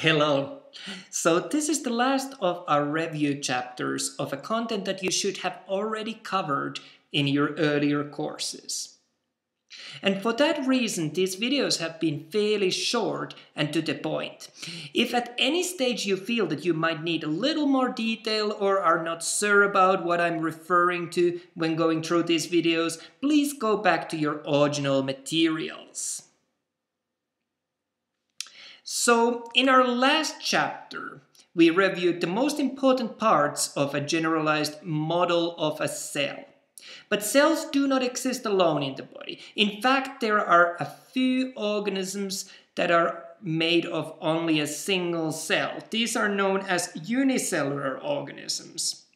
Hello. So this is the last of our review chapters of a content that you should have already covered in your earlier courses. And for that reason, these videos have been fairly short and to the point. If at any stage you feel that you might need a little more detail or are not sure about what I'm referring to when going through these videos, please go back to your original materials. So, in our last chapter, we reviewed the most important parts of a generalized model of a cell. But cells do not exist alone in the body. In fact, there are a few organisms that are made of only a single cell. These are known as unicellular organisms.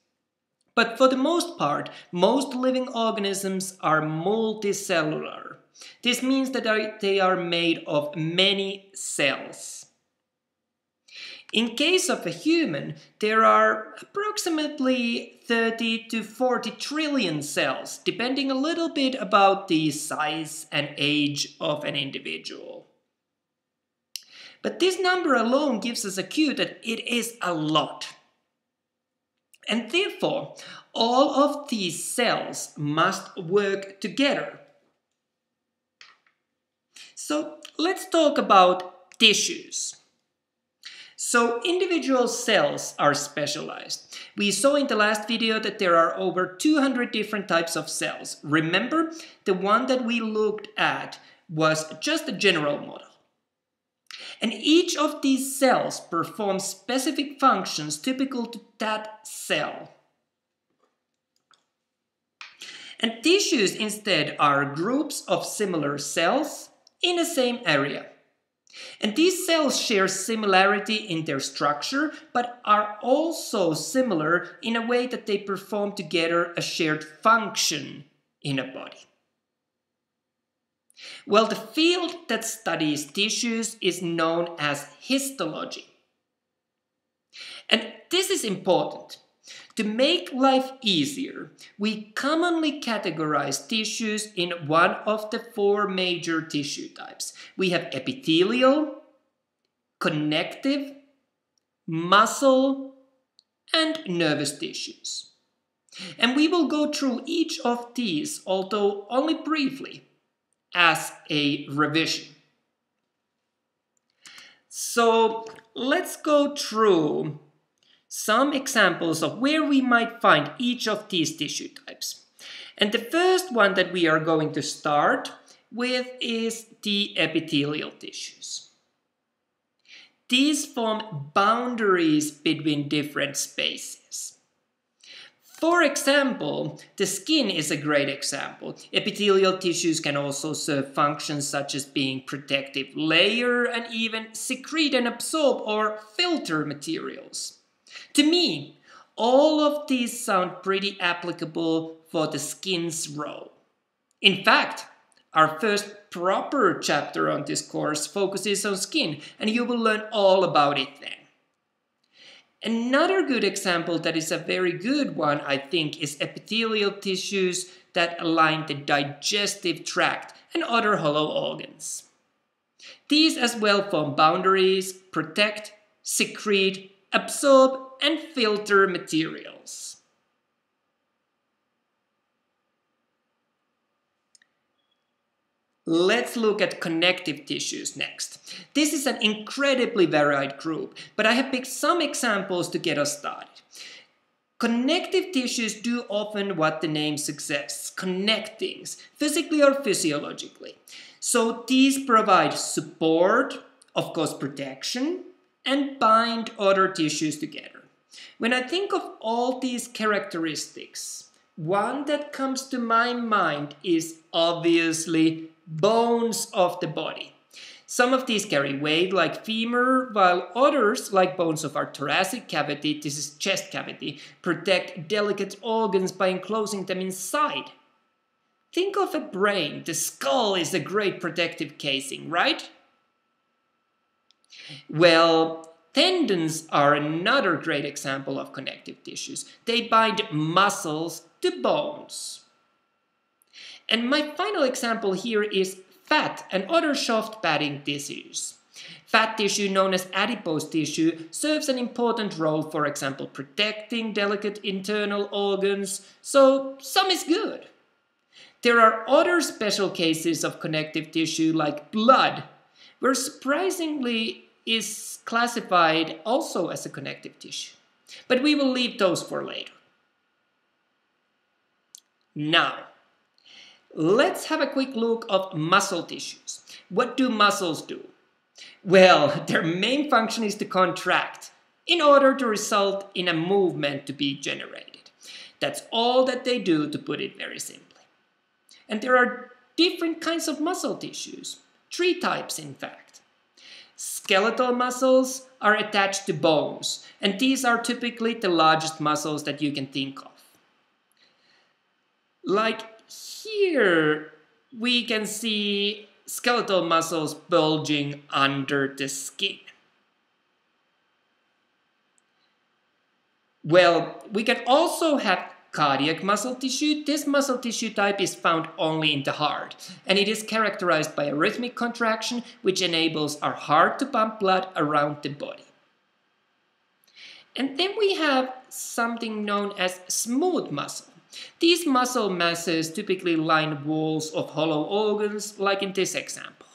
But for the most part, most living organisms are multicellular. This means that they are made of many cells. In case of a human, there are approximately 30 to 40 trillion cells, depending a little bit about the size and age of an individual. But this number alone gives us a cue that it is a lot. And therefore, all of these cells must work together. So let's talk about tissues. So individual cells are specialized. We saw in the last video that there are over 200 different types of cells. Remember, the one that we looked at was just a general model. And each of these cells performs specific functions typical to that cell. And tissues instead are groups of similar cells in the same area. And these cells share similarity in their structure, but are also similar in a way that they perform together a shared function in a body. Well, the field that studies tissues is known as histology. And this is important to make life easier, we commonly categorize tissues in one of the four major tissue types. We have epithelial, connective, muscle, and nervous tissues. And we will go through each of these, although only briefly, as a revision. So let's go through some examples of where we might find each of these tissue types. And the first one that we are going to start with is the epithelial tissues. These form boundaries between different spaces. For example, the skin is a great example. Epithelial tissues can also serve functions such as being protective layer and even secrete and absorb or filter materials. To me, all of these sound pretty applicable for the skin's role. In fact, our first proper chapter on this course focuses on skin, and you will learn all about it then. Another good example that is a very good one, I think, is epithelial tissues that align the digestive tract and other hollow organs. These as well form boundaries, protect, secrete, absorb, and filter materials. Let's look at connective tissues next. This is an incredibly varied group, but I have picked some examples to get us started. Connective tissues do often what the name suggests, connect things, physically or physiologically. So these provide support, of course protection, and bind other tissues together. When I think of all these characteristics, one that comes to my mind is obviously bones of the body. Some of these carry weight like femur, while others, like bones of our thoracic cavity, this is chest cavity, protect delicate organs by enclosing them inside. Think of a brain. The skull is a great protective casing, right? Well, Tendons are another great example of connective tissues. They bind muscles to bones. And my final example here is fat and other soft padding tissues. Fat tissue, known as adipose tissue, serves an important role, for example, protecting delicate internal organs, so some is good. There are other special cases of connective tissue, like blood, where surprisingly is classified also as a connective tissue. But we will leave those for later. Now, let's have a quick look of muscle tissues. What do muscles do? Well, their main function is to contract in order to result in a movement to be generated. That's all that they do to put it very simply. And there are different kinds of muscle tissues, three types in fact. Skeletal muscles are attached to bones, and these are typically the largest muscles that you can think of. Like here, we can see skeletal muscles bulging under the skin. Well, we can also have cardiac muscle tissue. This muscle tissue type is found only in the heart, and it is characterized by a rhythmic contraction which enables our heart to pump blood around the body. And then we have something known as smooth muscle. These muscle masses typically line walls of hollow organs, like in this example.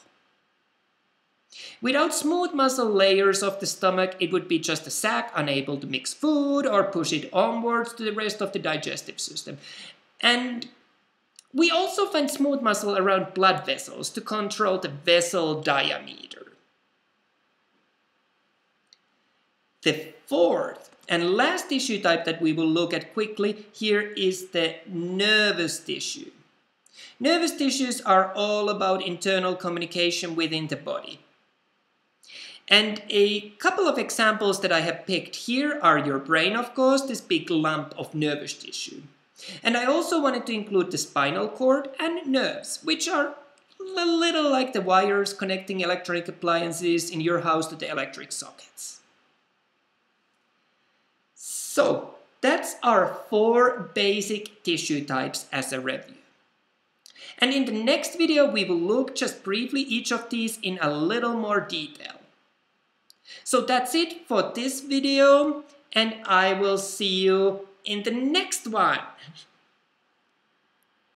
Without smooth muscle layers of the stomach, it would be just a sac unable to mix food or push it onwards to the rest of the digestive system. And we also find smooth muscle around blood vessels to control the vessel diameter. The fourth and last tissue type that we will look at quickly here is the nervous tissue. Nervous tissues are all about internal communication within the body. And a couple of examples that I have picked here are your brain, of course, this big lump of nervous tissue. And I also wanted to include the spinal cord and nerves, which are a little like the wires connecting electronic appliances in your house to the electric sockets. So, that's our four basic tissue types as a review. And in the next video, we will look just briefly each of these in a little more detail. So that's it for this video and I will see you in the next one.